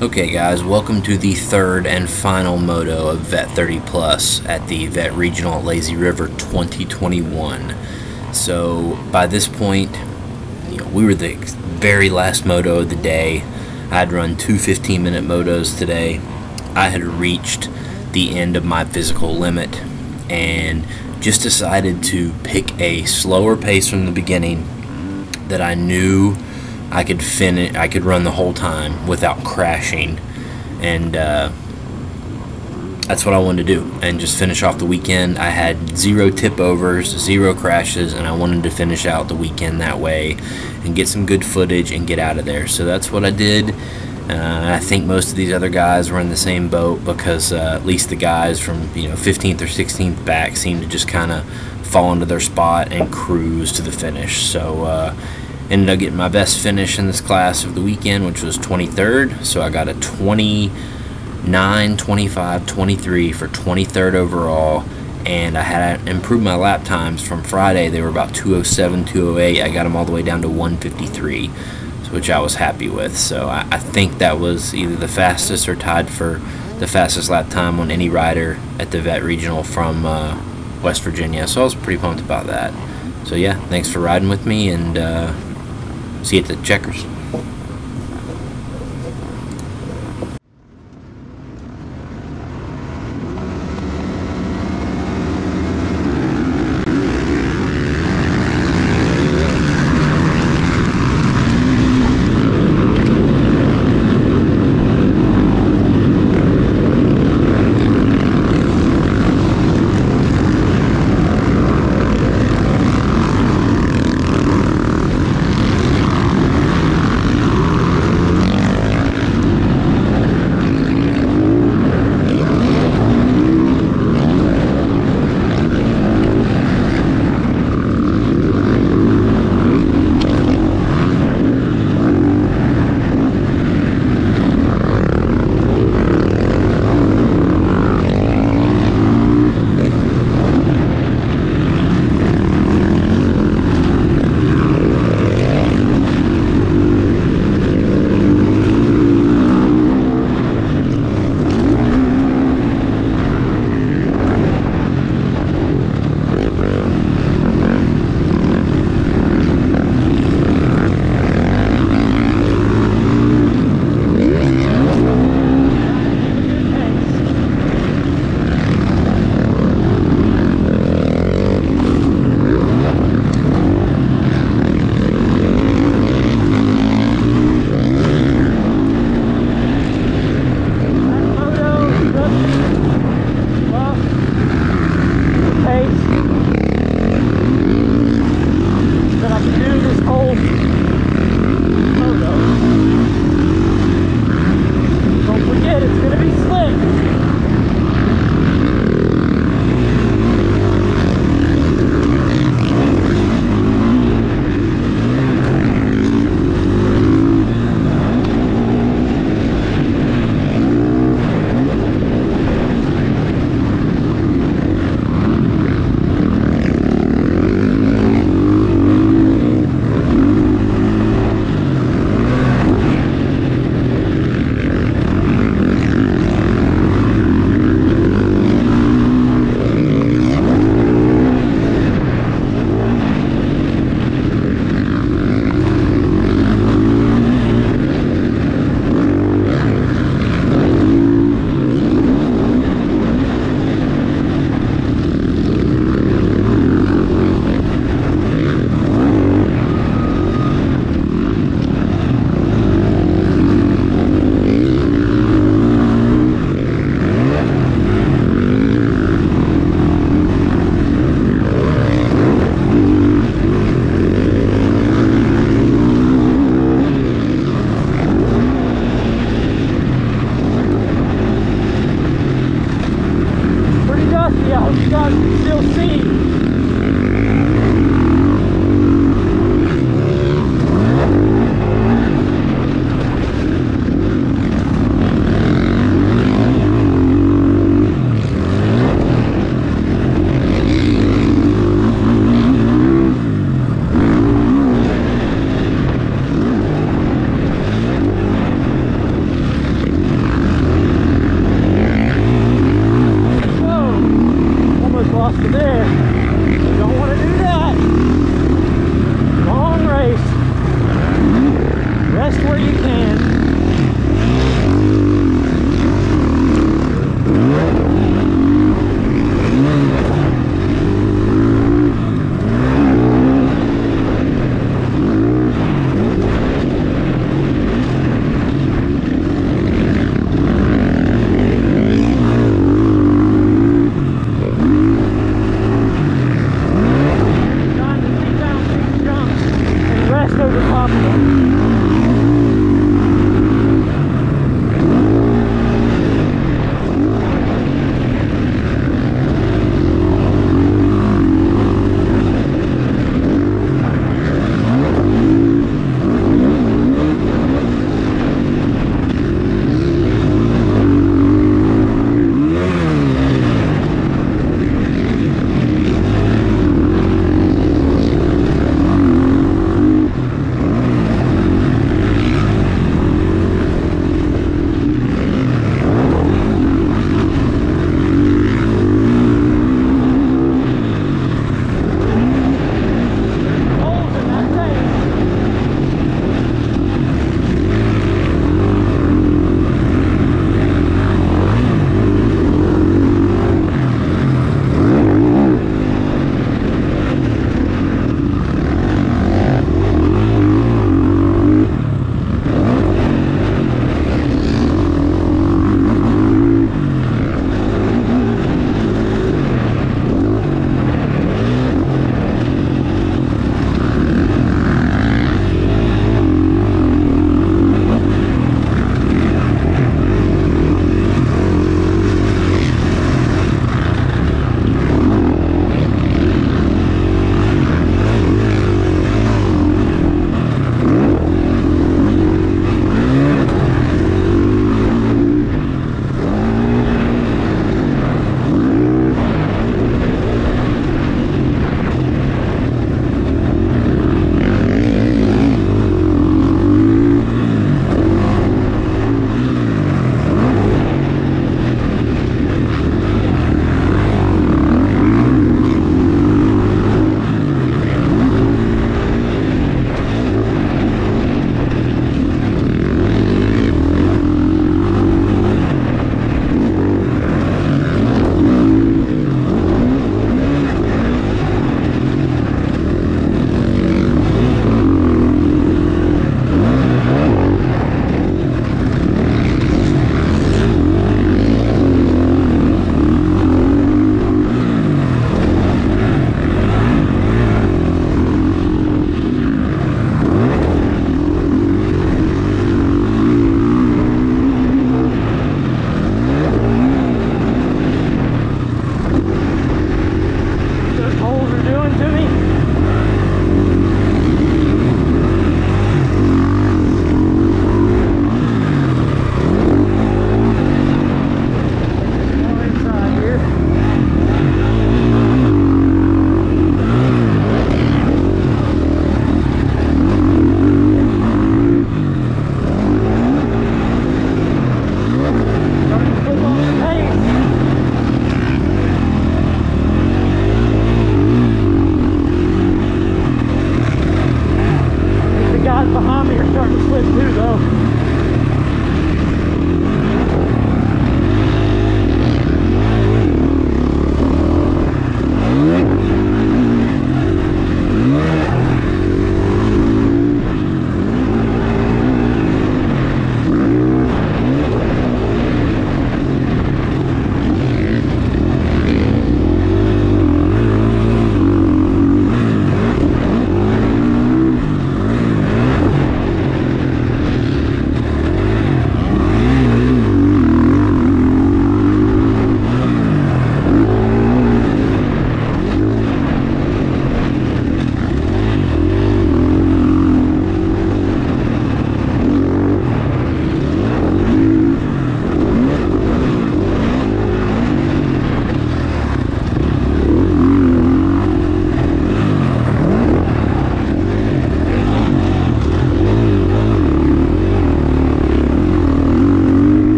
Okay guys, welcome to the third and final moto of Vet 30 Plus at the Vet Regional at Lazy River 2021. So by this point, you know, we were the very last moto of the day. I had run two 15 minute motos today. I had reached the end of my physical limit and just decided to pick a slower pace from the beginning that I knew I could finish. I could run the whole time without crashing, and uh, that's what I wanted to do. And just finish off the weekend. I had zero tip overs, zero crashes, and I wanted to finish out the weekend that way and get some good footage and get out of there. So that's what I did. Uh, I think most of these other guys were in the same boat because uh, at least the guys from you know 15th or 16th back seemed to just kind of fall into their spot and cruise to the finish. So uh, ended up getting my best finish in this class of the weekend, which was 23rd. So I got a 29, 25, 23 for 23rd overall. And I had improved my lap times from Friday. They were about 207, 208. I got them all the way down to 153, which I was happy with. So I, I think that was either the fastest or tied for the fastest lap time on any rider at the vet regional from uh, West Virginia. So I was pretty pumped about that. So yeah, thanks for riding with me and. Uh, See you at the checkers.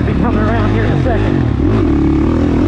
Should be coming around here in a second.